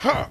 Huh.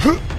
Huh?